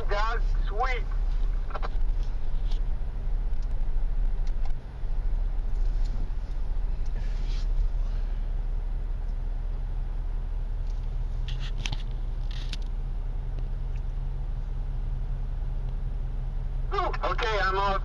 time, dog. Sweet. Okay, I'm off.